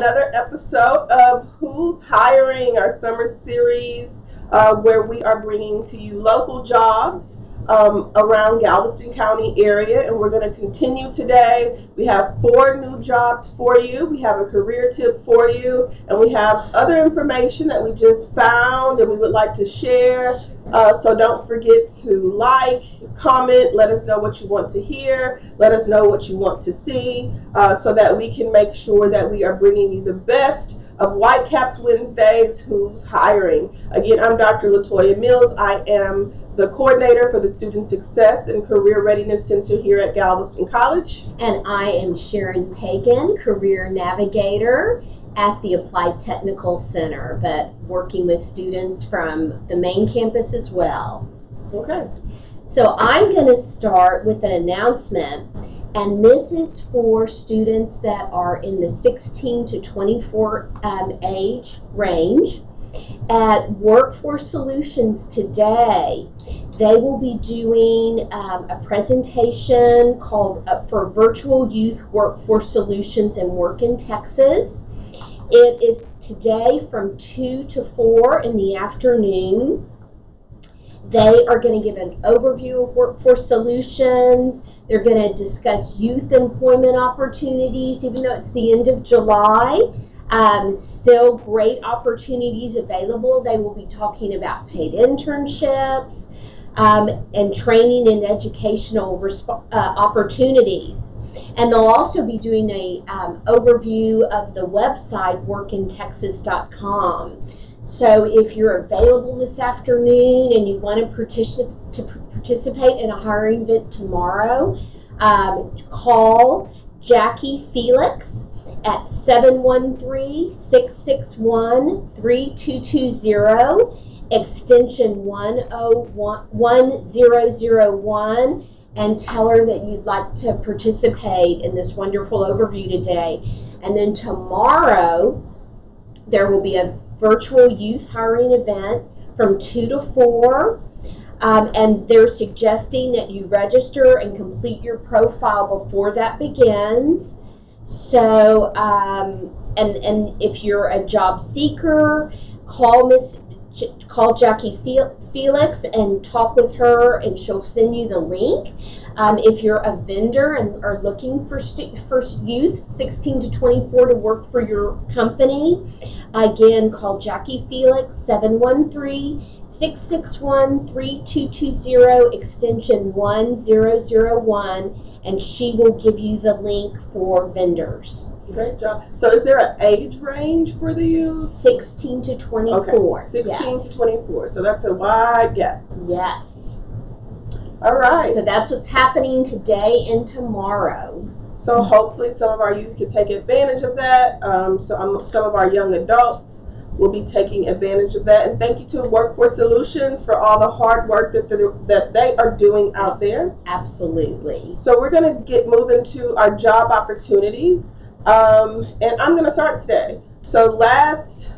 another episode of Who's Hiring, our summer series, uh, where we are bringing to you local jobs um, around Galveston County area, and we're going to continue today. We have four new jobs for you. We have a career tip for you, and we have other information that we just found and we would like to share. Uh, so don't forget to like, comment, let us know what you want to hear, let us know what you want to see, uh, so that we can make sure that we are bringing you the best of Whitecaps Wednesdays Who's Hiring. Again, I'm Dr. Latoya Mills. I am the coordinator for the Student Success and Career Readiness Center here at Galveston College. And I am Sharon Pagan, Career Navigator at the Applied Technical Center, but working with students from the main campus as well. Okay. So I'm going to start with an announcement, and this is for students that are in the 16 to 24 um, age range. At Workforce Solutions today, they will be doing um, a presentation called uh, for Virtual Youth Workforce Solutions and Work in Texas. It is today from 2 to 4 in the afternoon. They are going to give an overview of workforce solutions. They're going to discuss youth employment opportunities, even though it's the end of July. Um, still great opportunities available. They will be talking about paid internships um, and training and educational resp- uh, opportunities. And they'll also be doing a um, overview of the website workintexas.com. So if you're available this afternoon and you want to, to participate in a hiring event tomorrow, um, call Jackie Felix at 713-661-3220 extension 1001 and tell her that you'd like to participate in this wonderful overview today. And then tomorrow there will be a virtual youth hiring event from 2 to 4 um, and they're suggesting that you register and complete your profile before that begins so, um, and and if you're a job seeker, call Miss call Jackie Felix and talk with her, and she'll send you the link. Um, if you're a vendor and are looking for for youth 16 to 24 to work for your company, again call Jackie Felix 713 661 3220 extension 1001 and she will give you the link for vendors. Great job. So, is there an age range for the youth? 16 to 24. Okay. 16 yes. to 24. So, that's a wide gap. Yes. All right. So, that's what's happening today and tomorrow. So, hopefully, some of our youth can take advantage of that. Um, so, um, some of our young adults will be taking advantage of that. And thank you to Workforce Solutions for all the hard work that, that they are doing out there. Absolutely. So we're going to get moving to our job opportunities. Um, and I'm going to start today. So last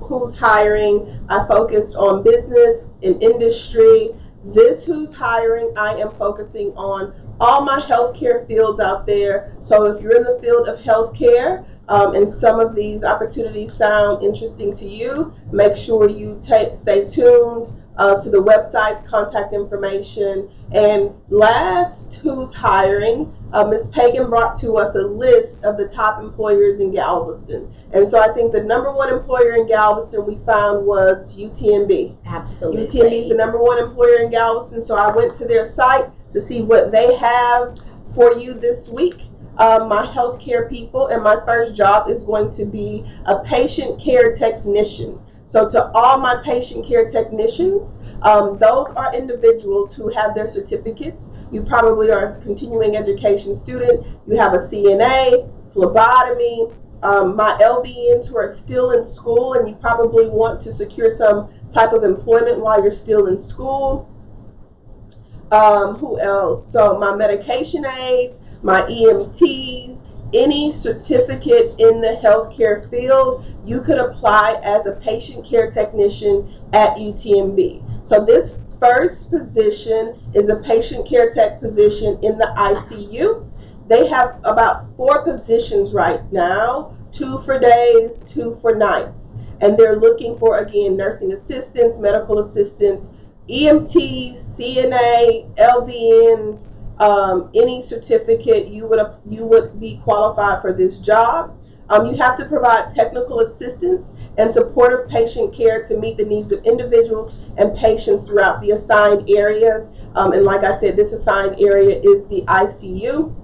Who's Hiring, I focused on business and industry. This Who's Hiring, I am focusing on all my healthcare fields out there. So if you're in the field of healthcare, um, and some of these opportunities sound interesting to you, make sure you take, stay tuned uh, to the website's contact information. And last, who's hiring? Uh, Ms. Pagan brought to us a list of the top employers in Galveston. And so I think the number one employer in Galveston we found was UTMB. Absolutely. UTMB is the number one employer in Galveston. So I went to their site to see what they have for you this week um, my healthcare people, and my first job is going to be a patient care technician. So, to all my patient care technicians, um, those are individuals who have their certificates. You probably are a continuing education student, you have a CNA, phlebotomy, um, my LVNs who are still in school, and you probably want to secure some type of employment while you're still in school. Um, who else? So, my medication aides, my EMTs, any certificate in the healthcare field, you could apply as a patient care technician at UTMB. So this first position is a patient care tech position in the ICU. They have about four positions right now. two for days, two for nights. And they're looking for, again, nursing assistants, medical assistants, EMTs, CNA, LVNs, um, any certificate you would you would be qualified for this job. Um, you have to provide technical assistance and supportive patient care to meet the needs of individuals and patients throughout the assigned areas. Um, and like I said, this assigned area is the ICU.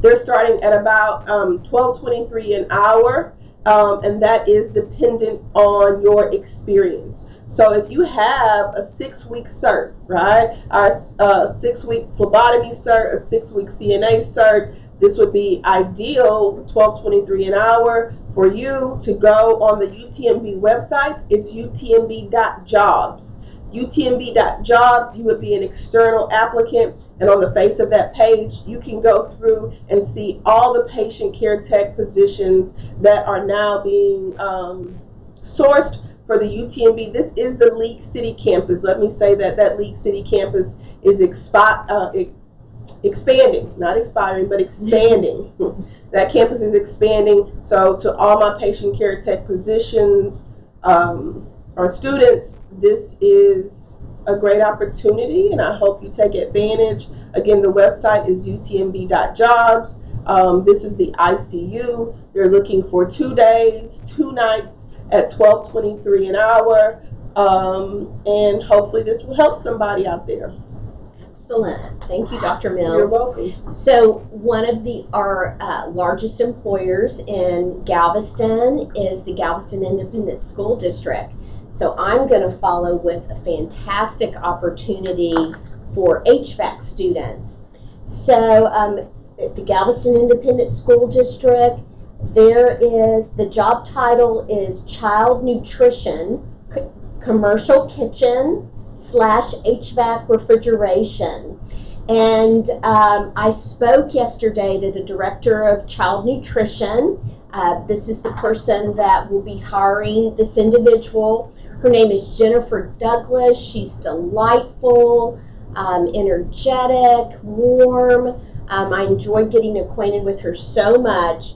They're starting at about um, 12.23 an hour, um, and that is dependent on your experience. So if you have a six-week cert, right, our uh, six-week phlebotomy cert, a six-week CNA cert, this would be ideal, 12.23 an hour, for you to go on the UTMB website. It's utmb.jobs. UTMB.jobs, you would be an external applicant, and on the face of that page, you can go through and see all the patient care tech positions that are now being um, sourced for the UTMB. This is the League City campus. Let me say that that League City campus is expi- uh, expanding, not expiring, but expanding. that campus is expanding. So, to all my patient care tech positions um, or students, this is a great opportunity, and I hope you take advantage. Again, the website is utmb.jobs. Um, this is the ICU. They're looking for two days, two nights at 12.23 an hour, um, and hopefully this will help somebody out there. Excellent. Thank you, Dr. Mills. You're welcome. So, one of the our uh, largest employers in Galveston is the Galveston Independent School District. So, I'm going to follow with a fantastic opportunity for HVAC students. So, um, the Galveston Independent School District, there is the job title is Child Nutrition Commercial Kitchen slash HVAC refrigeration. And um, I spoke yesterday to the director of child nutrition. Uh, this is the person that will be hiring this individual. Her name is Jennifer Douglas. She's delightful, um, energetic, warm. Um, I enjoyed getting acquainted with her so much.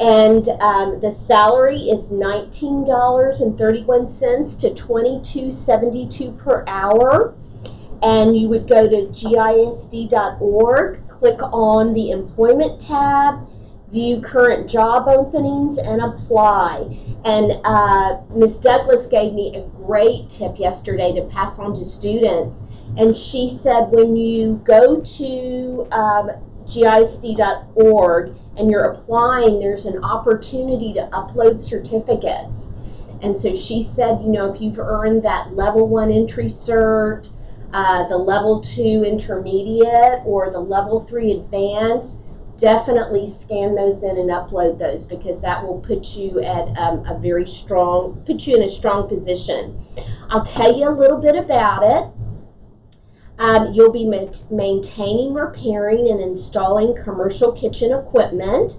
And um, the salary is $19.31 to $22.72 per hour. And you would go to gisd.org, click on the employment tab, view current job openings, and apply. And uh, Ms. Douglas gave me a great tip yesterday to pass on to students. And she said when you go to um, gisd.org and you're applying, there's an opportunity to upload certificates. And so she said, you know, if you've earned that level one entry cert, uh, the level two intermediate, or the level three advanced, definitely scan those in and upload those because that will put you at um, a very strong, put you in a strong position. I'll tell you a little bit about it. Um, you'll be maintaining, repairing, and installing commercial kitchen equipment.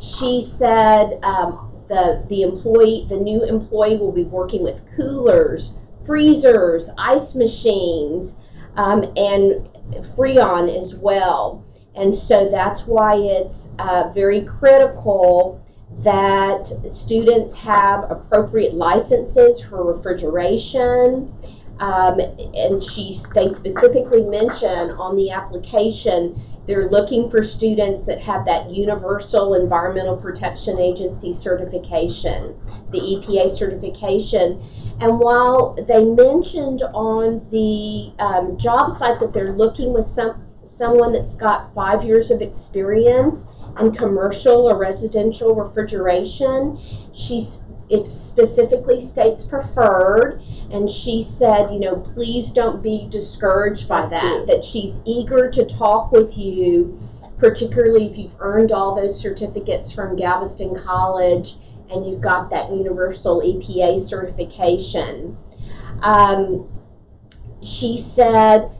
She said um, the the employee, the new employee, will be working with coolers, freezers, ice machines, um, and Freon as well. And so that's why it's uh, very critical that students have appropriate licenses for refrigeration um, and she, they specifically mention on the application they're looking for students that have that Universal Environmental Protection Agency certification, the EPA certification. And while they mentioned on the um, job site that they're looking with some someone that's got five years of experience in commercial or residential refrigeration, she's it specifically states preferred and she said you know please don't be discouraged by That's that good. that she's eager to talk with you particularly if you've earned all those certificates from galveston college and you've got that universal epa certification um, she said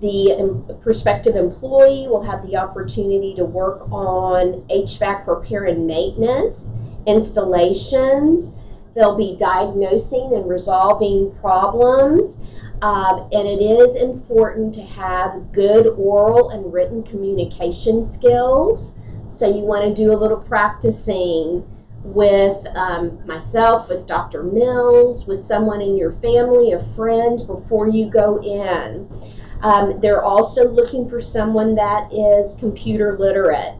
the prospective employee will have the opportunity to work on hvac repair and maintenance installations. They'll be diagnosing and resolving problems. Um, and it is important to have good oral and written communication skills. So you want to do a little practicing with um, myself, with Dr. Mills, with someone in your family, a friend, before you go in. Um, they're also looking for someone that is computer literate.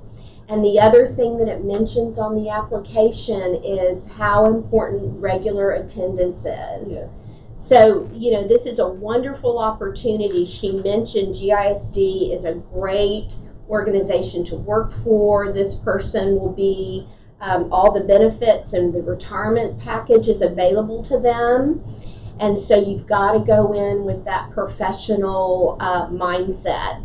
And the other thing that it mentions on the application is how important regular attendance is. Yes. So, you know, this is a wonderful opportunity. She mentioned GISD is a great organization to work for. This person will be, um, all the benefits and the retirement package is available to them. And so you've got to go in with that professional uh, mindset.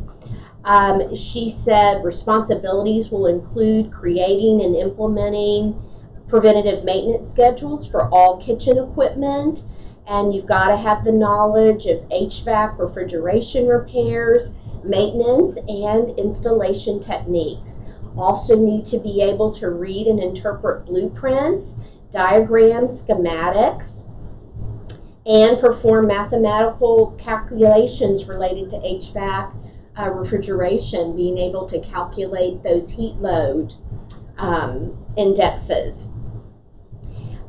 Um, she said responsibilities will include creating and implementing preventative maintenance schedules for all kitchen equipment. And you've got to have the knowledge of HVAC, refrigeration repairs, maintenance, and installation techniques. Also, need to be able to read and interpret blueprints, diagrams, schematics, and perform mathematical calculations related to HVAC uh, refrigeration, being able to calculate those heat load um, indexes.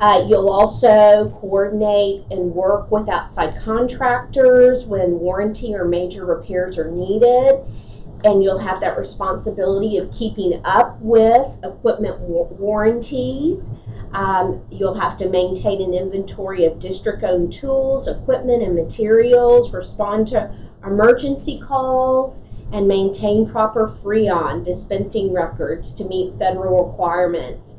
Uh, you'll also coordinate and work with outside contractors when warranty or major repairs are needed. And you'll have that responsibility of keeping up with equipment wa- warranties. Um, you'll have to maintain an inventory of district owned tools, equipment, and materials, respond to emergency calls, and maintain proper Freon dispensing records to meet federal requirements.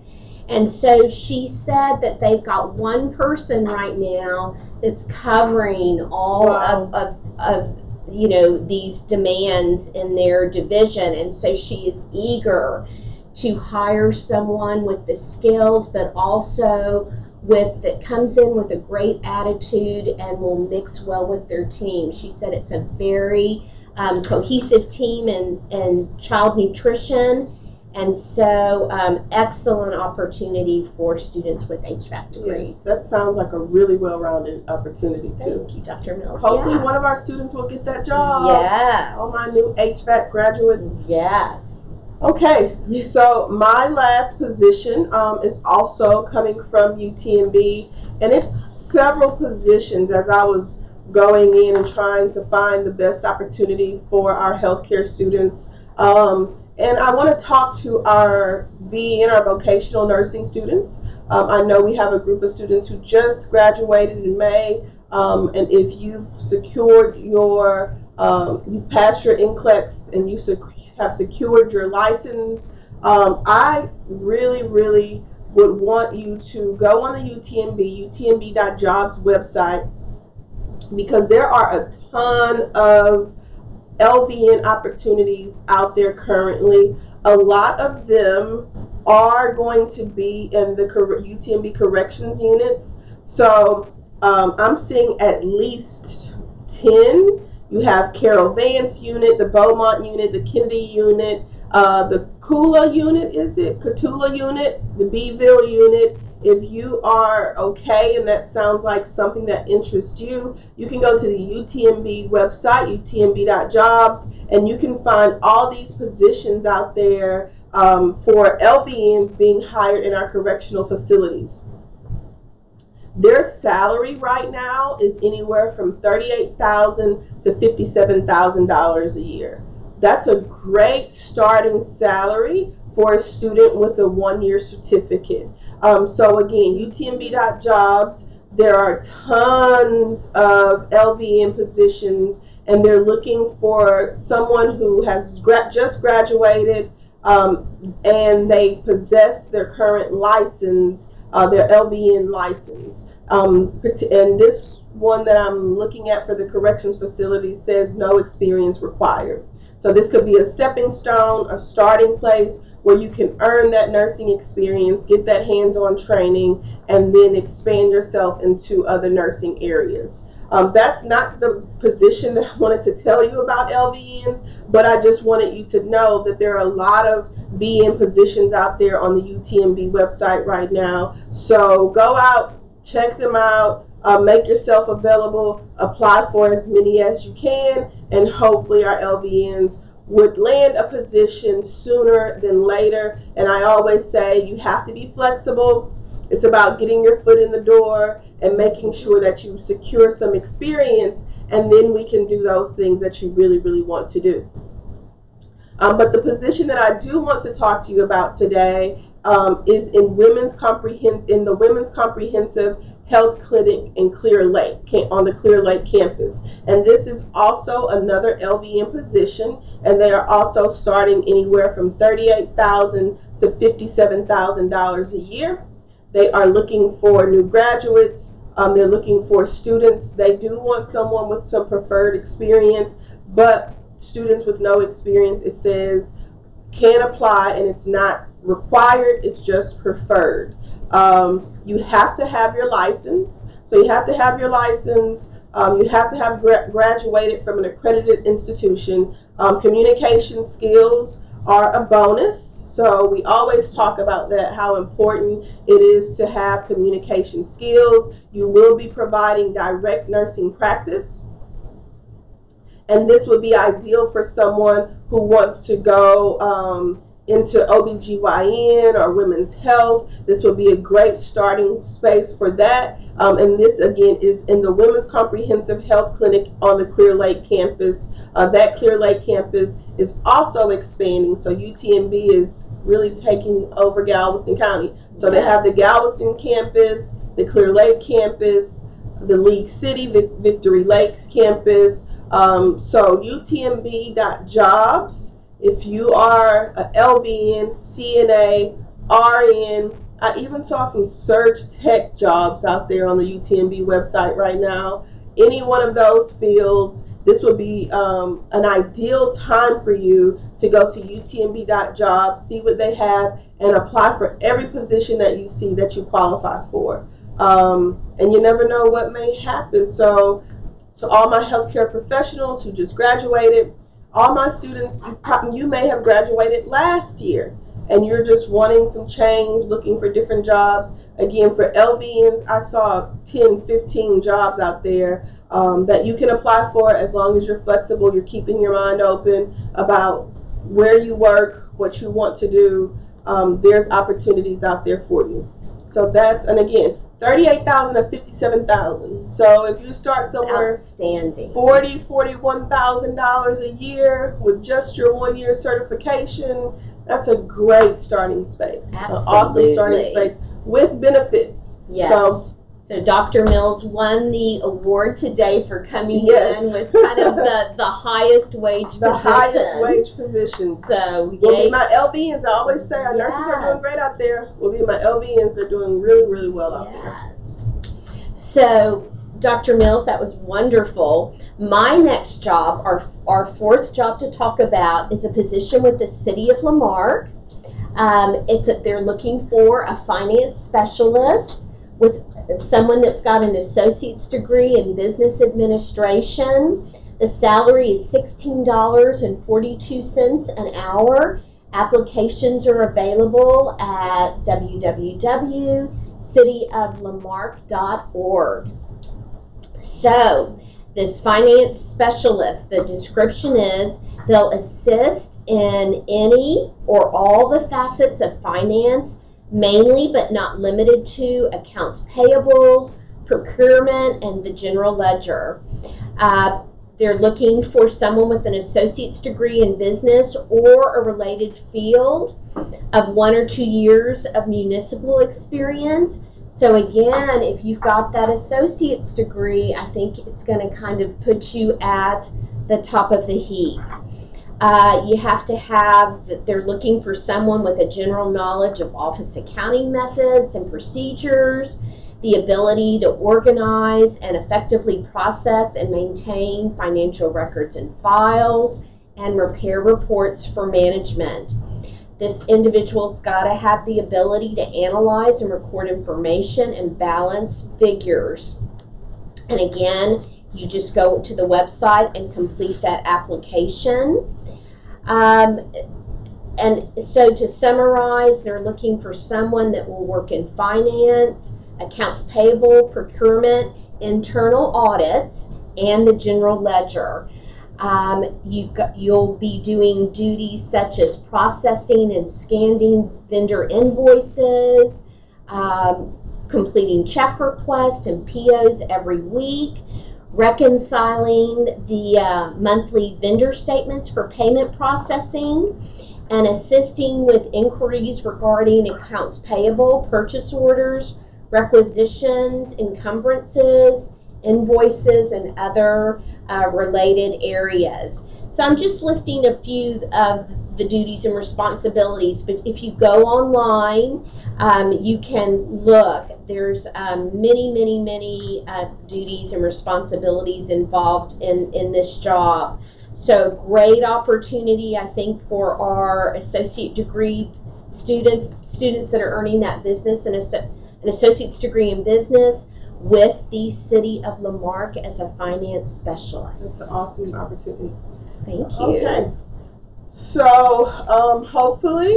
And so she said that they've got one person right now that's covering all Wow. of, of, of you know these demands in their division and so she is eager to hire someone with the skills but also with that comes in with a great attitude and will mix well with their team she said it's a very um, cohesive team in, in child nutrition and so um, excellent opportunity for students with hvac degrees Yes, that sounds like a really well-rounded opportunity too. thank you dr mills Hopefully, yeah. one of our students will get that job. yes All my new HVAC graduates. yes Okay, so my last position um, is also coming from UTMB, and it's several positions as I was going in and trying to find the best opportunity for our healthcare students. Um, and I want to talk to our VN, our vocational nursing students. Um, I know we have a group of students who just graduated in May, um, and if you've secured your, um, you passed your NCLEX and you sec- have secured your license, um, I really, really would want you to go on the UTMB, UTMB.jobs website, because there are a ton of LVN opportunities out there currently. A lot of them are going to be in the UTMB corrections units. So um, I'm seeing at least 10. You have Carol Vance unit, the Beaumont unit, the Kennedy unit, uh, the Kula unit, is it? Cotulla unit, the Beeville unit. If you are okay and that sounds like something that interests you, you can go to the UTMB website, utmb.jobs, and you can find all these positions out there um, for LVNs being hired in our correctional facilities. Their salary right now is anywhere from 38,000 to $57,000 a year. That's a great starting salary for a student with a one year certificate. Um, so, again, UTMB.jobs, there are tons of LVN positions, and they're looking for someone who has gra- just graduated um, and they possess their current license, uh, their LVN license. Um, and this one that I'm looking at for the corrections facility says no experience required. So this could be a stepping stone, a starting place where you can earn that nursing experience, get that hands-on training, and then expand yourself into other nursing areas. Um, that's not the position that I wanted to tell you about LVNs, but I just wanted you to know that there are a lot of VN positions out there on the UTMB website right now. So go out, check them out, uh, make yourself available, apply for as many as you can, and hopefully our LVNs would land a position sooner than later. And I always say you have to be flexible. It's about getting your foot in the door and making sure that you secure some experience, and then we can do those things that you really, really want to do. Um, but the position that I do want to talk to you about today um, is in women's comprehend in the women's comprehensive health clinic in Clear Lake on the Clear Lake campus. And this is also another LVN position, and they are also starting anywhere from thirty-eight thousand to fifty-seven thousand dollars a year. They are looking for new graduates. Um, they're looking for students. They do want someone with some preferred experience, but students with no experience, it says, can apply and it's not required, it's just preferred. Um, you have to have your license. So you have to have your license. Um, you have to have gra- graduated from an accredited institution. Um, communication skills are a bonus. So we always talk about that, how important it is to have communication skills. You will be providing direct nursing practice. And this would be ideal for someone who wants to go um, into OBGYN or women's health. This would be a great starting space for that. Um, and this again is in the Women's Comprehensive Health Clinic on the Clear Lake campus. Uh, that Clear Lake campus is also expanding, so UTMB is really taking over Galveston County. So yes. they have the Galveston campus, the Clear Lake campus, the League City Victory Lakes campus. Um, so UTMB.jobs if you are a LVN, CNA, RN, I even saw some surge tech jobs out there on the UTMB website right now. Any one of those fields, this would be um, an ideal time for you to go to utmb.jobs, see what they have, and apply for every position that you see that you qualify for. Um, and you never know what may happen. So, to all my healthcare professionals who just graduated, all my students, you may have graduated last year and you're just wanting some change, looking for different jobs. Again, for LVNs, I saw 10, 15 jobs out there um, that you can apply for as long as you're flexible, you're keeping your mind open about where you work, what you want to do. Um, there's opportunities out there for you. So that's, and again, thirty-eight thousand or fifty-seven thousand. So if you start somewhere outstanding forty, forty-one thousand dollars a year with just your one-year certification, that's a great starting space. Absolutely. An awesome starting space with benefits. Yes. So so Dr. Mills won the award today for coming yes. in with kind of the, the highest wage the position. highest wage position. So will be my LVNs. I always say our yes. nurses are doing great out there. Will be my LVNs. They're doing really, really well out yes. there. So Dr. Mills, that was wonderful. My next job, our, our fourth job to talk about, is a position with the City of La Marque. Um, it's a, they're looking for a finance specialist with someone that's got an associate's degree in business administration. The salary is $16.42 an hour. Applications are available at www.cityoflamarque.org. So, this finance specialist, the description is they'll assist in any or all the facets of finance mainly but not limited to accounts payables, procurement, and the general ledger. Uh, they're looking for someone with an associate's degree in business or a related field of one or two years of municipal experience. So, again, if you've got that associate's degree, I think it's going to kind of put you at the top of the heap. Uh, you have to have that they're looking for someone with a general knowledge of office accounting methods and procedures, the ability to organize and effectively process and maintain financial records and files, and repair reports for management. This individual's got to have the ability to analyze and record information and balance figures. And again, you just go to the website and complete that application. Um, and so to summarize, they're looking for someone that will work in finance, accounts payable, procurement, internal audits, and the general ledger. Um, you've got you'll be doing duties such as processing and scanning vendor invoices, um, completing check requests and POs every week, reconciling the uh, monthly vendor statements for payment processing, and assisting with inquiries regarding accounts payable, purchase orders, requisitions, encumbrances, invoices, and other uh, related areas. So I'm just listing a few of the duties and responsibilities, but if you go online, um, you can look. There's um, many, many, many uh, duties and responsibilities involved in, in this job. So great opportunity, I think, for our associate degree students, students that are earning that business and an associate's degree in business with the city of La Marque as a finance specialist. That's an awesome opportunity. Thank you. Okay. So um, hopefully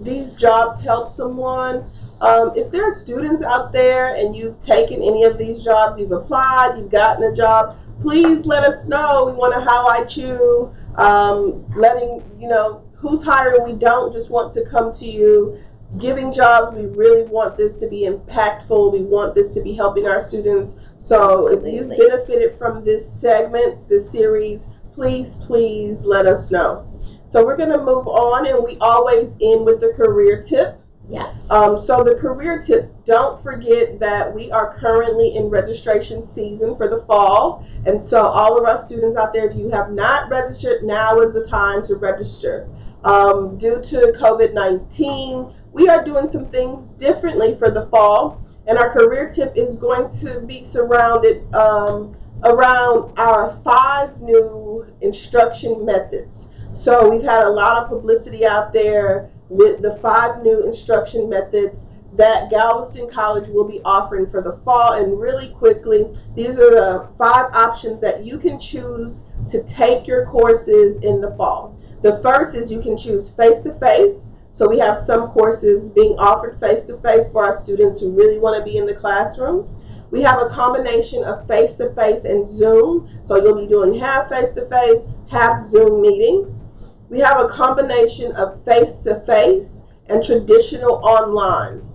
these jobs help someone. Um, if there are students out there and you've taken any of these jobs, you've applied, you've gotten a job, please let us know. We want to highlight you. Um, letting you know who's hiring. We don't just want to come to you giving jobs. We really want this to be impactful. We want this to be helping our students. So if you've benefited from this segment, this series, please, please let us know. So we're going to move on, and we always end with the career tip. Yes. Um, so the career tip, don't forget that we are currently in registration season for the fall. And so all of our students out there, if you have not registered, now is the time to register. Um, due to COVID-19, we are doing some things differently for the fall. And our career tip is going to be surrounded um, around our five new instruction methods. So we've had a lot of publicity out there the five new instruction methods that Galveston College will be offering for the fall. And really quickly, these are the five options that you can choose to take your courses in the fall. The first is you can choose face to face. So we have some courses being offered face to face for our students who really want to be in the classroom. We have a combination of face to face and Zoom. So you'll be doing half face to face, half Zoom meetings. We have a combination of face to face and traditional online.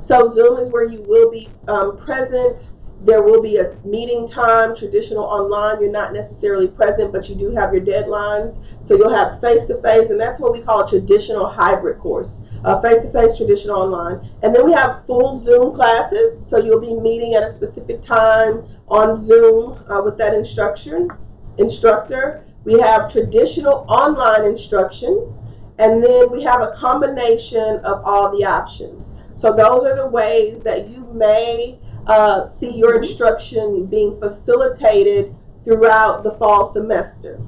So Zoom is where you will be um, present. There will be a meeting time, traditional online. You're not necessarily present, but you do have your deadlines. So you'll have face to face, and that's what we call a traditional hybrid course face to face, traditional online. And then we have full Zoom classes. So you'll be meeting at a specific time on Zoom uh, with that instruction instructor. We have traditional online instruction. And then we have a combination of all the options. So those are the ways that you may uh, see your instruction being facilitated throughout the fall semester.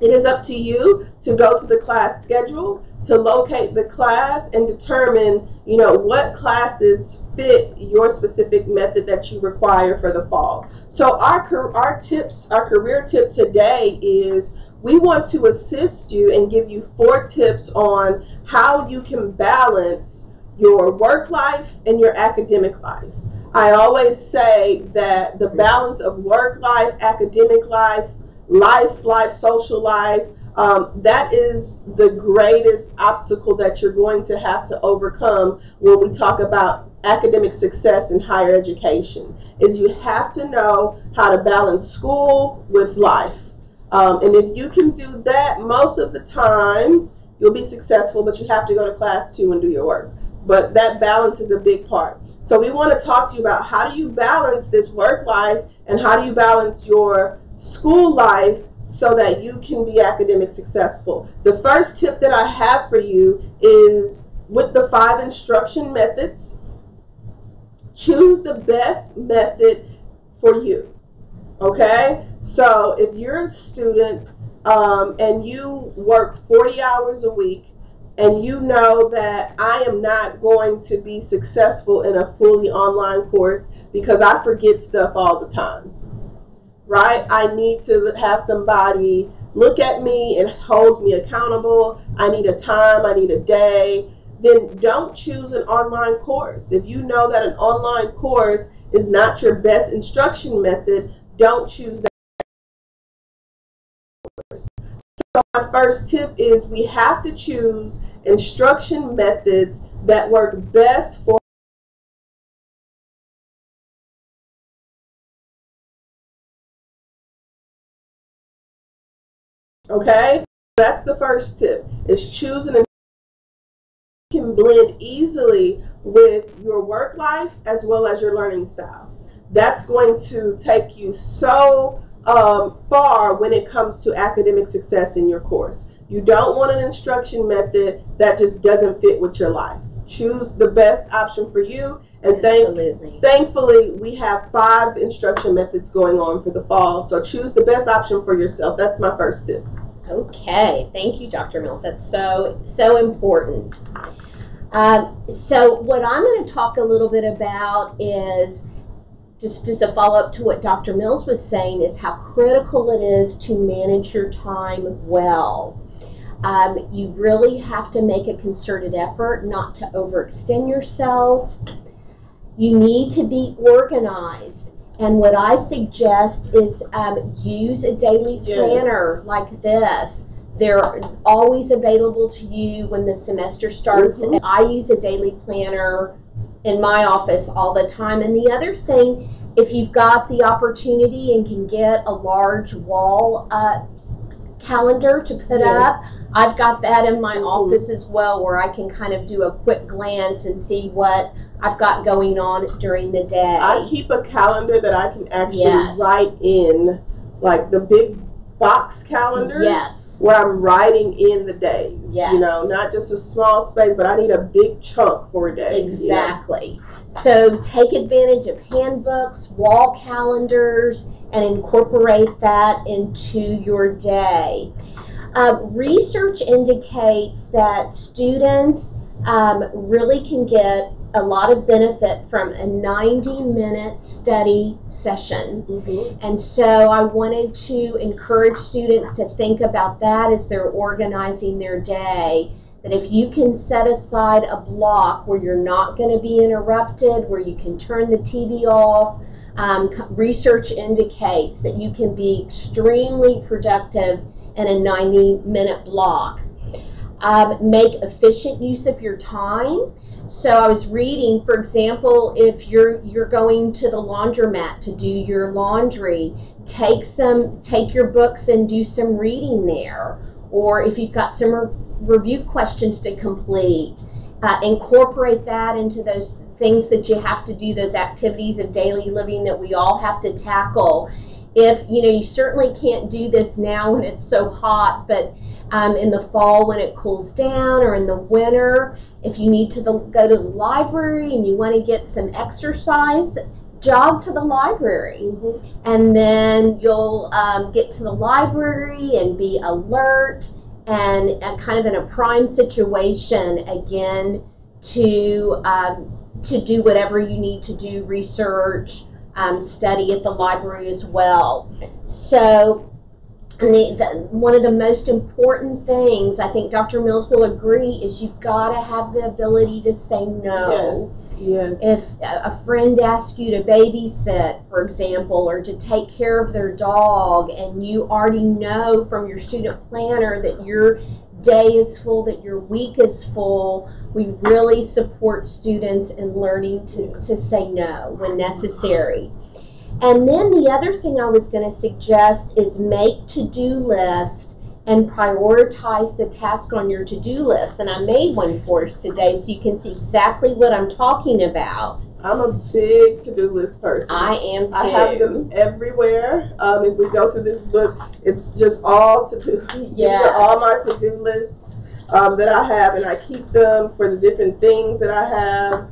It is up to you to go to the class schedule, to locate the class and determine, you know, what classes fit your specific method that you require for the fall. So our our tips, our career tip today is we want to assist you and give you four tips on how you can balance your work life and your academic life. I always say that the balance of work life, academic life, life, life, social life, um, that is the greatest obstacle that you're going to have to overcome when we talk about academic success in higher education is you have to know how to balance school with life. Um, and if you can do that most of the time you'll be successful but you have to go to class too and do your work. But that balance is a big part. So we want to talk to you about how do you balance this work life and how do you balance your school life so that you can be academic successful. The first tip that I have for you is with the five instruction methods, choose the best method for you. Okay? So if you're a student um, and you work 40 hours a week and you know that I am not going to be successful in a fully online course because I forget stuff all the time right? I need to have somebody look at me and hold me accountable. I need a time, I need a day. Then don't choose an online course. If you know that an online course is not your best instruction method, don't choose that. So my first tip is we have to choose instruction methods that work best for Okay? That's the first tip. Is choosing a can blend easily with your work life as well as your learning style. That's going to take you so um, far when it comes to academic success in your course. You don't want an instruction method that just doesn't fit with your life. Choose the best option for you. And thank, thankfully, we have five instruction methods going on for the fall. So choose the best option for yourself. That's my first tip. Okay, thank you, Dr. Mills. That's so so important. Um, so what I'm going to talk a little bit about is just as a follow up to what Dr. Mills was saying is how critical it is to manage your time well. Um, you really have to make a concerted effort not to overextend yourself. You need to be organized. And what I suggest is um, use a daily Yes. planner like this. They're always available to you when the semester starts. Mhm. I use a daily planner in my office all the time. And the other thing, if you've got the opportunity and can get a large wall uh, calendar to put up, I've got that in my Mhm. office as well where I can kind of do a quick glance and see what I've got going on during the day. I keep a calendar that I can actually Yes. write in, like the big box calendars. yes. Where I'm writing in the days. Yes. You know, not just a small space, but I need a big chunk for a day. you know. Exactly. So take advantage of handbooks, wall calendars, and incorporate that into your day. Uh, research indicates that students um, really can get a lot of benefit from a 90 minute study session. Mhm. And so I wanted to encourage students to think about that as they're organizing their day. That if you can set aside a block where you're not going to be interrupted, where you can turn the TV off, um, research indicates that you can be extremely productive in a 90 minute block. Um, make efficient use of your time. So I was reading, for example, if you're you're going to the laundromat to do your laundry, take some take your books and do some reading there. Or if you've got some re- review questions to complete, uh, incorporate that into those things that you have to do, those activities of daily living that we all have to tackle. If you know, you certainly can't do this now when it's so hot, but um, in the fall when it cools down or in the winter, if you need to the, go to the library and you want to get some exercise, jog to the library. Mhm. And then you'll um, get to the library and be alert and uh, kind of in a prime situation again to um, to do whatever you need to do, research, um, study at the library as well. So the, the, one of the most important things, I think Dr. Mills will agree, is you've got to have the ability to say no. Yes. Yes. If a a friend asks you to babysit, for example, or to take care of their dog, and you already know from your student planner that your day is full, that your week is full, we really support students in learning to, to say no when necessary. And then the other thing I was going to suggest is make to do list and prioritize the task on your to do list. And I made one for us today so you can see exactly what I'm talking about. I'm a big to-do list person. I am too. I have them everywhere. Um, if we go through this book, it's just all to do. These Yeah. are all my to-do lists um, that I have, and I keep them for the different things that I have.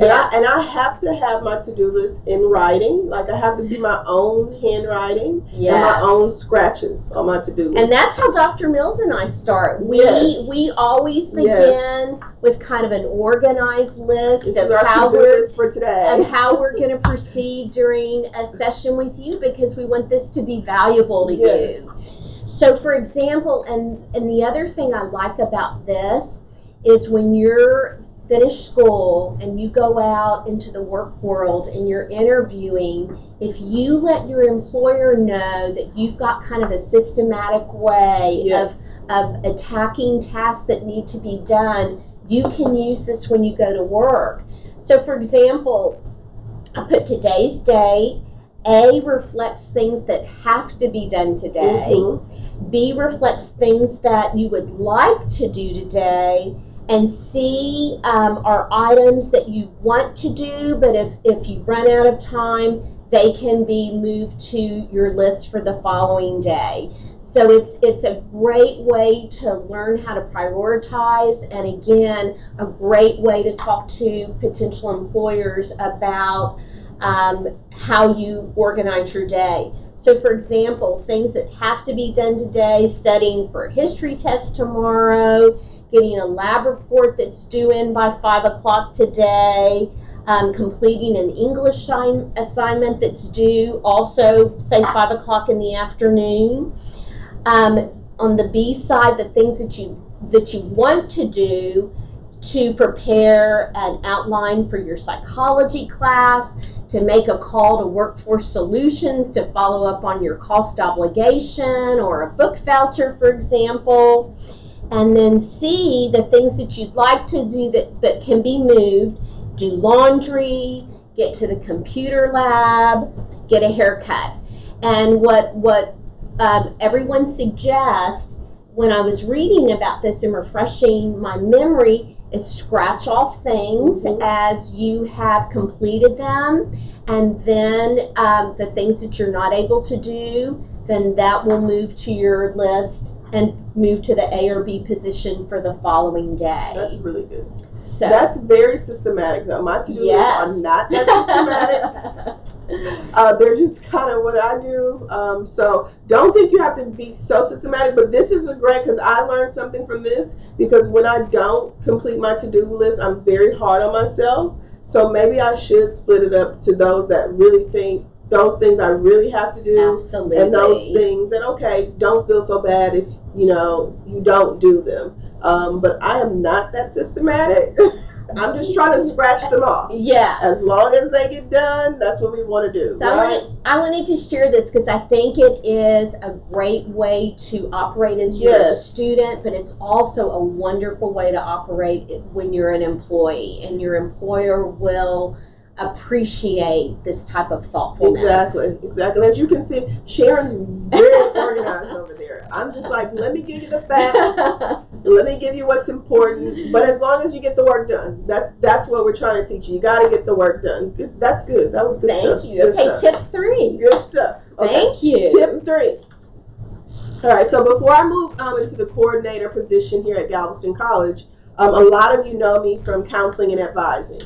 And, I, and I have to have my to-do list in writing. Like I have to see my own handwriting and my own scratches on my to-do list. And that's how Dr. Mills and I start. We Yes. we always begin Yes. with kind of an organized list this of how we're list for today. of how we're going to proceed during a session with you because we want this to be valuable to you. So, for example, and and the other thing I like about this is when you're finish school and you go out into the work world and you're interviewing, if you let your employer know that you've got kind of a systematic way Yes. of, of attacking tasks that need to be done, you can use this when you go to work. So, for example, I put today's date. A reflects things that have to be done today. Mhm. B reflects things that you would like to do today. And see um, are items that you want to do, but if, if you run out of time, they can be moved to your list for the following day. So it's it's a great way to learn how to prioritize, and again, a great way to talk to potential employers about um, how you organize your day. So, for example, things that have to be done today: studying for a history test tomorrow, getting a lab report that's due in by five o'clock today. Um, completing an English sign- assignment that's due also, say, five o'clock in the afternoon. Um, on the B side, the things that you that you want to do to prepare an outline for your psychology class, to make a call to Workforce Solutions to follow up on your cost obligation or a book voucher, for example. And then C, the things that you'd like to do that but can be moved, do laundry, get to the computer lab, get a haircut. And what what um, everyone suggests when I was reading about this and refreshing my memory is scratch off things Mhm. as you have completed them, and then um, the things that you're not able to do, then that will move to your list and move to the A or B position for the following day. That's really good. so That's very systematic, though. My to-do lists Yes. are not that systematic. uh, they're just kind of what I do. Um, so don't think you have to be so systematic. But this is a great because I learned something from this. Because when I don't complete my to-do list, I'm very hard on myself. So maybe I should split it up to those that really think those things I really have to do. Absolutely. and those things that okay don't feel so bad if you know you don't do them um, but i am not that systematic i'm just trying to scratch them off Yeah. as long as they get done that's what we want to do So I wanted, I wanted to share this because I think it is a great way to operate as you're a student, but it's also a wonderful way to operate when you're an employee, and your employer will appreciate this type of thoughtfulness. exactly exactly as you can see sharon's very organized over there i'm just like let me give you the facts let me give you what's important but as long as you get the work done that's that's what we're trying to teach you you got to get the work done good, that's good that was good Thank stuff you. Good Okay, stuff. tip three. good stuff okay. Thank you. Tip three. All right, so before I move um, into the coordinator position here at Galveston College, um, a lot of you know me from counseling and advising.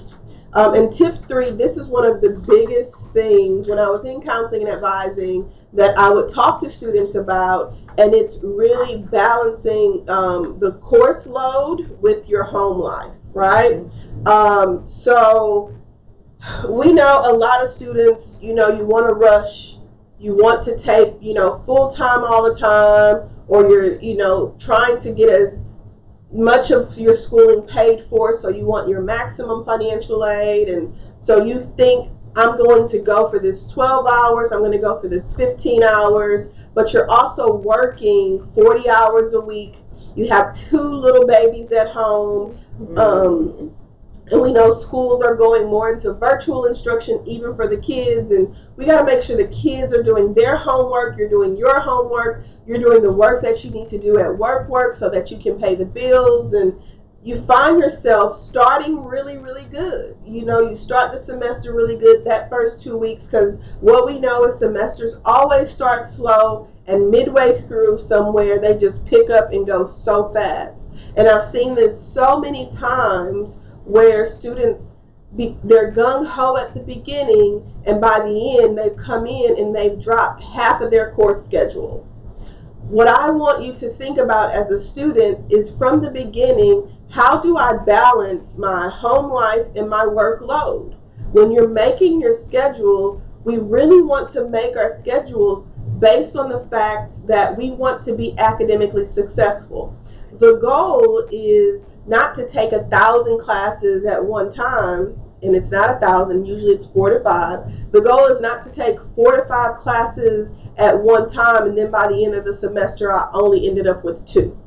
Um, and tip three, this is one of the biggest things when I was in counseling and advising that I would talk to students about, and it's really balancing um, the course load with your home life, right? Um, so we know a lot of students, you know, you want to rush you want to take you know full time all the time or you're you know trying to get as much of your schooling paid for so you want your maximum financial aid and so you think i'm going to go for this 12 hours i'm going to go for this 15 hours but you're also working 40 hours a week. You have two little babies at home. Um, and we know schools are going more into virtual instruction even for the kids. And we got to make sure the kids are doing their homework. You're doing your homework. You're doing the work that you need to do at work work so that you can pay the bills. And you find yourself starting really really good. You know you start the semester really good that first two weeks because what we know is semesters always start slow and midway through somewhere they just pick up and go so fast. And i've seen this so many times where students be, they're gung ho at the beginning, and by the end they've come in and they've dropped half of their course schedule. What I want you to think about as a student is from the beginning, how do I balance my home life and my workload? When you're making your schedule, we really want to make our schedules based on the fact that we want to be academically successful the goal is not to take a thousand classes at one time, and it's not a thousand, usually it's four to five. The goal is not to take four to five classes at one time, and then by the end of the semester, I only ended up with two.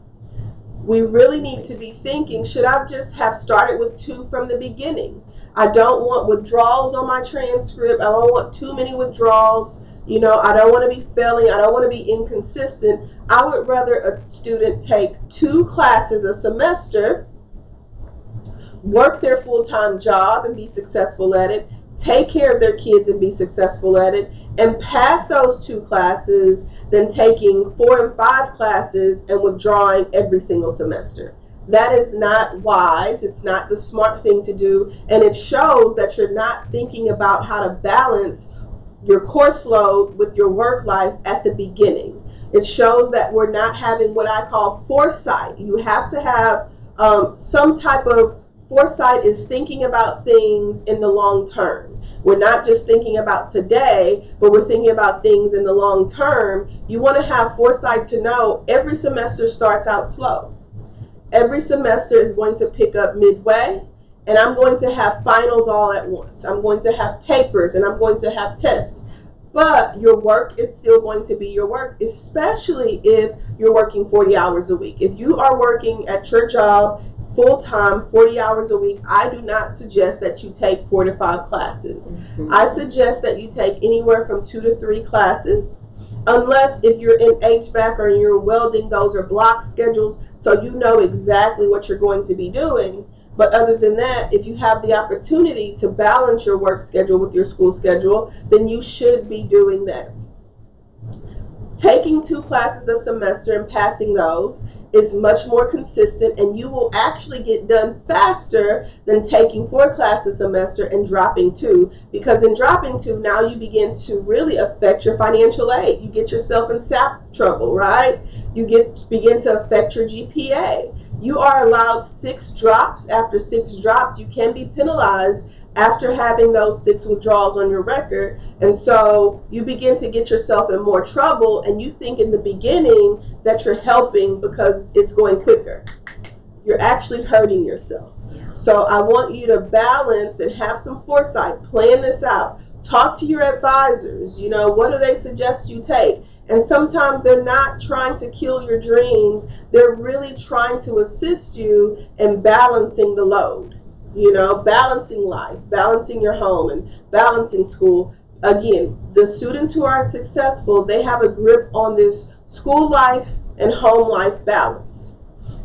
We really need to be thinking should I just have started with two from the beginning? I don't want withdrawals on my transcript. I don't want too many withdrawals. You know, I don't want to be failing. I don't want to be inconsistent. I would rather a student take two classes a semester, work their full time job and be successful at it, take care of their kids and be successful at it, and pass those two classes than taking four and five classes and withdrawing every single semester. That is not wise. It's not the smart thing to do. And it shows that you're not thinking about how to balance your course load with your work life at the beginning. It shows that we're not having what I call foresight. You have to have um, some type of foresight is thinking about things in the long term. We're not just thinking about today, but we're thinking about things in the long term. You want to have foresight to know every semester starts out slow. Every semester is going to pick up midway, and I'm going to have finals all at once. I'm going to have papers and I'm going to have tests. But your work is still going to be your work, especially if you're working 40 hours a week. If you are working at your job full time, 40 hours a week, I do not suggest that you take four to five classes. Mm-hmm. I suggest that you take anywhere from two to three classes. Unless if you're in HVAC or you're welding, those are block schedules, so you know exactly what you're going to be doing. But other than that, if you have the opportunity to balance your work schedule with your school schedule, then you should be doing that. Taking two classes a semester and passing those is much more consistent and you will actually get done faster than taking four classes a semester and dropping two. Because in dropping two now you begin to really affect your financial aid. You get yourself in SAP trouble right? You get begin to affect your GPA you are allowed six drops. After six drops, you can be penalized after having those six withdrawals on your record. And so you begin to get yourself in more trouble, and you think in the beginning that you're helping because it's going quicker. You're actually hurting yourself. So I want you to balance and have some foresight. Plan this out. Talk to your advisors. You know, what do they suggest you take? And sometimes they're not trying to kill your dreams, they're really trying to assist you in balancing the load. You know, balancing life, balancing your home, and balancing school. Again, the students who are successful, they have a grip on this school life and home life balance.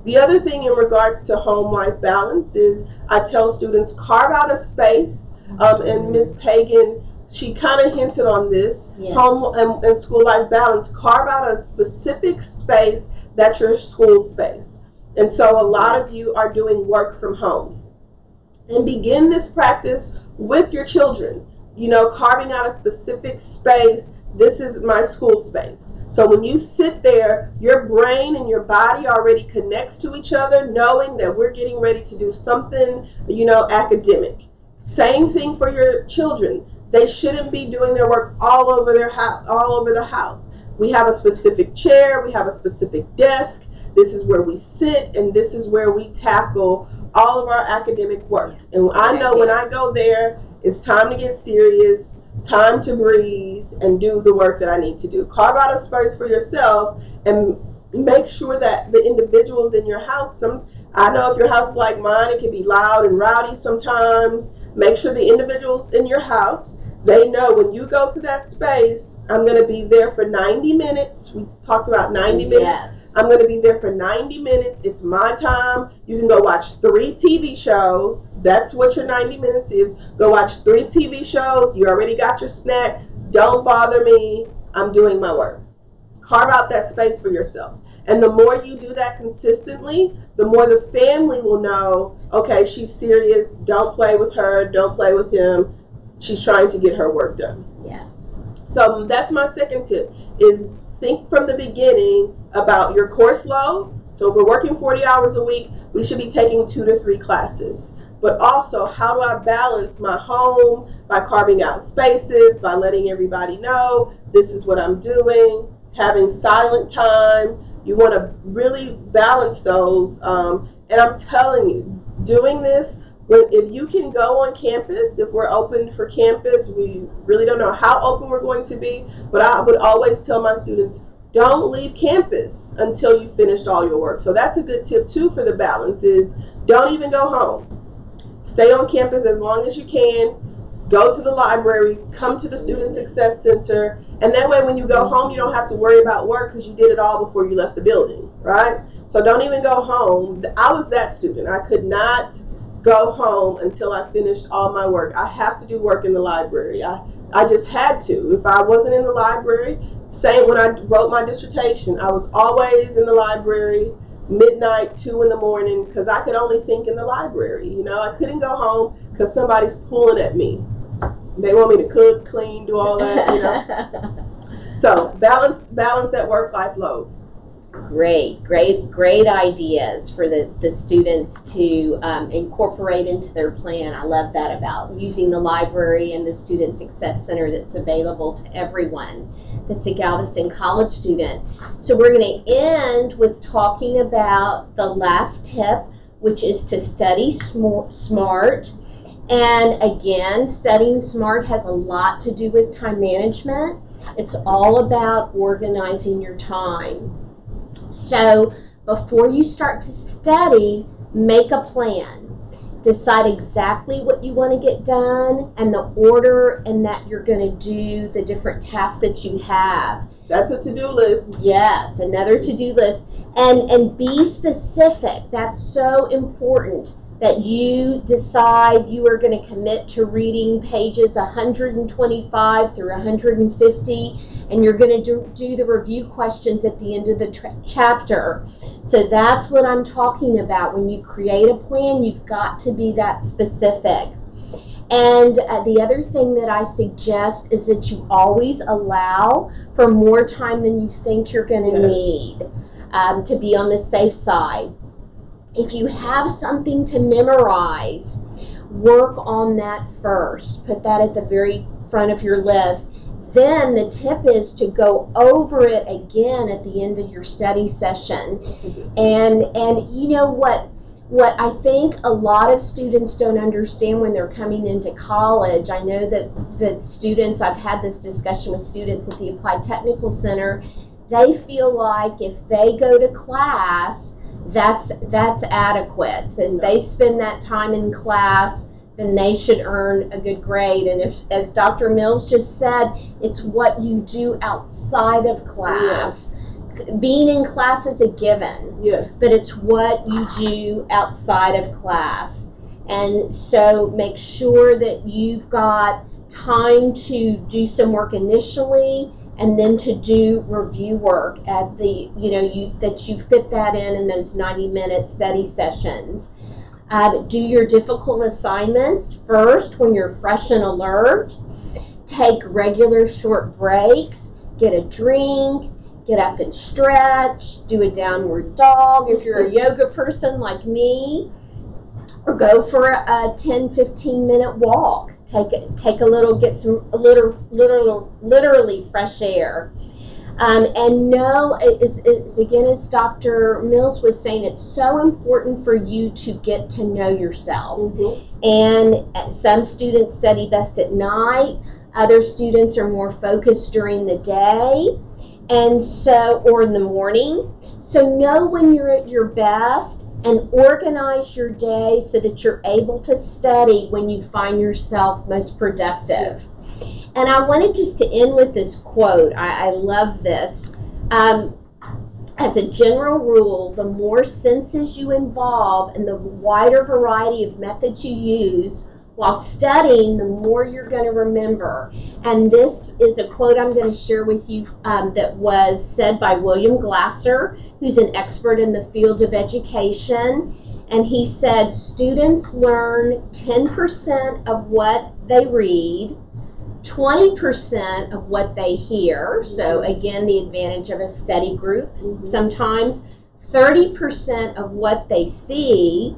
The other thing in regards to home life balance is I tell students carve out a space. Um, and Ms. Pagan she kind of hinted on this. Home and, and, school life balance carve out a specific space that's your school space. And so a lot of you are doing work from home. And begin this practice with your children. You know carving out a specific space this is my school space. So when you sit there your brain and your body already connects to each other knowing that we're getting ready to do something you know academic. Same thing for your children they shouldn't be doing their work all over their house, all over the house. We have a specific chair, we have a specific desk. This is where we sit, and this is where we tackle all of our academic work. And I know when I go there, it's time to get serious, time to breathe, and do the work that I need to do. Carve out a space for yourself and make sure that the individuals in your house, some I know if your house is like mine, it can be loud and rowdy sometimes. Make sure the individuals in your house they know when you go to that space, I'm going to be there for 90 minutes. We talked about 90 minutes. Yes. I'm going to be there for 90 minutes. It's my time. You can go watch three TV shows. That's what your 90 minutes is. Go watch three TV shows. You already got your snack. Don't bother me. I'm doing my work. Carve out that space for yourself. And the more you do that consistently, the more the family will know okay, she's serious. Don't play with her. Don't play with him she's trying to get her work done. Yes. So that's my second tip is think from the beginning about your course load. So if we're working 40 hours a week, we should be taking two to three classes. But also, how do I balance my home by carving out spaces, by letting everybody know this is what I'm doing, having silent time, You want to really balance those. Um, and I'm telling you, doing this, if you can go on campus, if we're open for campus, we really don't know how open we're going to be, but I would always tell my students, don't leave campus until you've finished all your work. So that's a good tip too for the balance is don't even go home. Stay on campus as long as you can. Go to the library, come to the Student Success Center, and that way when you go home, you don't have to worry about work because you did it all before you left the building, right? So don't even go home. I was that student. I could not go home until I finished all my work. I have to do work in the library. I, I just had to. If I wasn't in the library, same when I wrote my dissertation, I was always in the library, midnight, two in the morning, because I could only think in the library. You know, I couldn't go home because somebody's pulling at me. They want me to cook, clean, do all that. You know. so balance balance that work life load. Great, great, great ideas for the, the students to um, incorporate into their plan. I love that about using the library and the Student Success Center that's available to everyone that's a Galveston College student. So we're going to end with talking about the last tip, which is to study sm- smart. And again, studying smart has a lot to do with time management. It's all about organizing your time. So before you start to study, make a plan. Decide exactly what you want to get done and the order and that you're going to do the different tasks that you have. That's a to-do list. Yes, another to-do list. And and be specific. That's so important that you decide you are going to commit to reading pages 125 through 150 and you're going to do, do the review questions at the end of the tra- chapter. So that's what I'm talking about. When you create a plan, you've got to be that specific. And uh, the other thing that I suggest is that you always allow for more time than you think you're going to yes. need um, to be on the safe side. If you have something to memorize, work on that first. Put that at the very front of your list then the tip is to go over it again at the end of your study session. And and you know what what I think a lot of students don't understand when they're coming into college, I know that the students, I've had this discussion with students at the Applied Technical Center, they feel like if they go to class, that's that's adequate. If they spend that time in class, then they should earn a good grade. And if, as Dr. Mills just said, it's what you do outside of class. Yes. Being in class is a given. Yes. But it's what you do outside of class. And so make sure that you've got time to do some work initially and then to do review work at the you know you that you fit that in in those 90 minute study sessions uh, do your difficult assignments first when you're fresh and alert. Take regular short breaks. Get a drink. Get up and stretch. Do a downward dog if you're a yoga person like me. Or go for a 10 15 minute walk. Take, take a little, get some, a little, literally, literally fresh air. Um, and know, is, is, again, as Dr. Mills was saying, it's so important for you to get to know yourself. Mm-hmm. And some students study best at night, other students are more focused during the day, and so, or in the morning. So, know when you're at your best and organize your day so that you're able to study when you find yourself most productive. Yes. And I wanted just to end with this quote. I, I love this. Um, as a general rule, the more senses you involve and the wider variety of methods you use while studying, the more you're going to remember. And this is a quote I'm going to share with you um, that was said by William Glasser, who's an expert in the field of education. And he said, Students learn 10% of what they read, 20% of what they hear. So, again, the advantage of a study group mm-hmm. sometimes. 30% of what they see,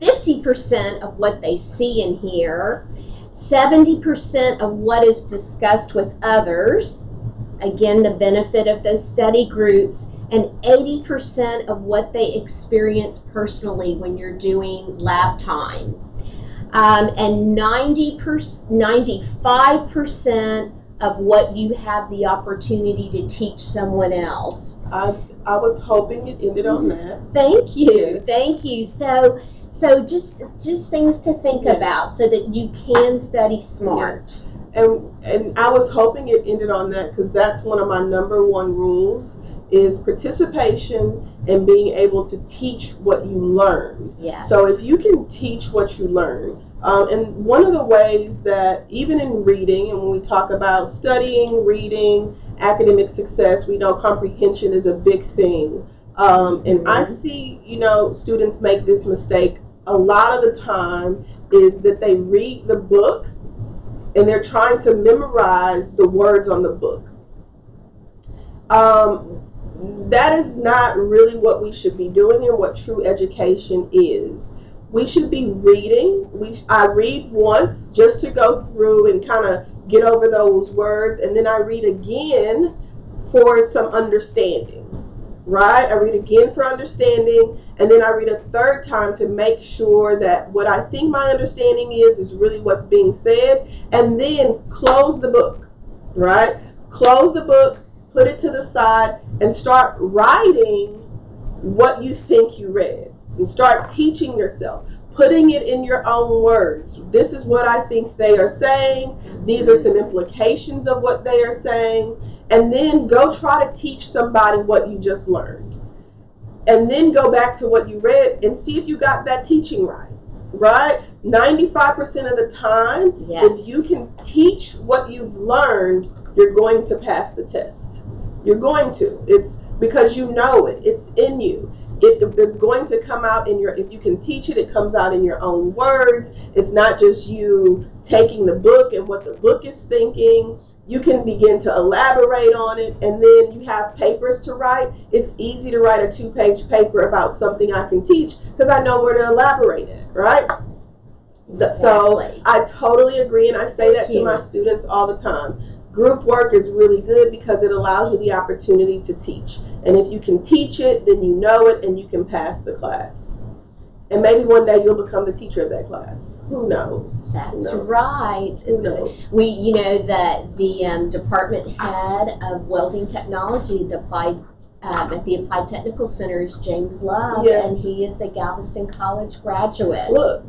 50% of what they see and hear, 70% of what is discussed with others, again, the benefit of those study groups, and 80% of what they experience personally when you're doing lab time. Um, and 90 95% of what you have the opportunity to teach someone else. I I was hoping it ended on that. Thank you. Yes. Thank you. So so just just things to think Yes. about so that you can study smart. Yes. And and I was hoping it ended on that because that's one of my number one rules is participation and being able to teach what you learn. Yes. So if you can teach what you learn, um, and one of the ways that even in reading, and when we talk about studying, reading, academic success, we know comprehension is a big thing. Um, and I Mhm. see, you know, students make this mistake a lot of the time is that they read the book and they're trying to memorize the words on the book. Um, that is not really what we should be doing and what true education is. We should be reading. We I read once just to go through and kind of get over those words, and then I read again for some understanding. Right? I read again for understanding, and then I read a third time to make sure that what I think my understanding is is really what's being said, and then close the book. Right? Close the book, put it to the side, and start writing what you think you read and start teaching yourself putting it in your own words. This is what i think they are saying. These are some implications of what they are saying. And then go try to teach somebody what you just learned. And then go back to what you read and see if you got that teaching right right? 95% of the time Yes. if you can teach what you've learned you're going to pass the test. You're going to. It's because you know it. It's in you it, it's going to come out in your if you can teach it it comes out in your own words. It's not just you taking the book and what the book is thinking. You can begin to elaborate on it and then you have papers to write. It's easy to write a two page paper about something i can teach because i know where to elaborate it right? Th- so I totally agree, and I say that to my students all the time. Group work is really good because it allows you the opportunity to teach. And if you can teach it, then you know it and you can pass the class. And maybe one day you'll become the teacher of that class. Who knows? Who That's knows? right. Who knows? We, you know, that the um, department head of welding technology, the applied um, at the Applied Technical Center is James Love, Yes. and he is a Galveston College graduate. Look,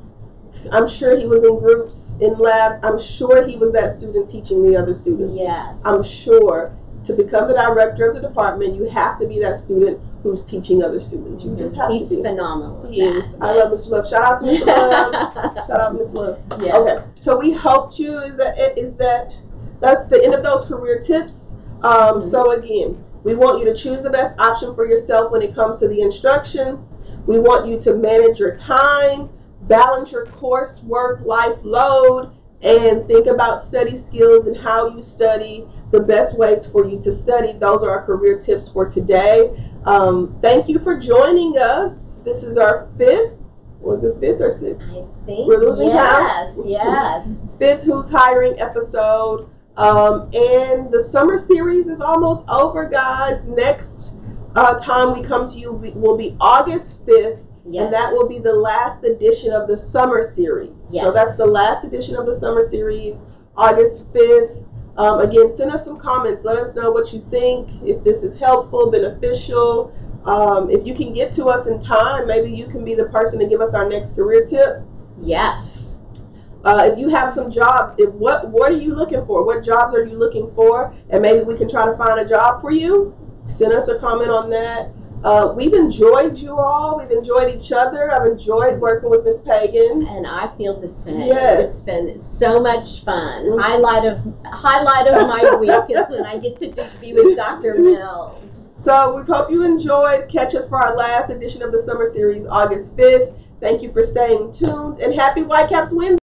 I'm sure he was in groups, in labs. I'm sure he was that student teaching the other students. Yes. I'm sure to become the director of the department, you have to be that student who's teaching other students. You just have He's to be. phenomenal. He is. I love Mr. Love. Shout out to Mr. Love. Shout out Miss Love. Yes. Okay, so we helped you. Is that it? Is that that's the end of those career tips? Um, Mhm. So again, we want you to choose the best option for yourself when it comes to the instruction. We want you to manage your time, balance your course work life load, and think about study skills and how you study. The best ways for you to study. Those are our career tips for today. Um, thank you for joining us. This is our fifth. Was it fifth or sixth? I think. We're losing yes. count. Yes. fifth Who's Hiring episode. Um, and the summer series is almost over, guys. Next uh, time we come to you will be August 5th, Yes. and that will be the last edition of the summer series. So that's the last edition of the summer series, August 5th. Um, again, send us some comments. Let us know what you think, if this is helpful, beneficial. Um, if you can get to us in time, maybe you can be the person to give us our next career tip. Yes. Uh, if you have some job, if what what are you looking for? What jobs are you looking for? And maybe we can try to find a job for you. Send us a comment on that. Uh, we've enjoyed you all. We've enjoyed each other. I've enjoyed working with Miss Pagan. And I feel the same. Yes. It's been so much fun. Mm. Highlight of highlight of my week is when I get to do- be with Dr. Mills. So we hope you enjoyed. Catch us for our last edition of the summer series, August 5th. Thank you for staying tuned and happy Whitecaps Wednesday.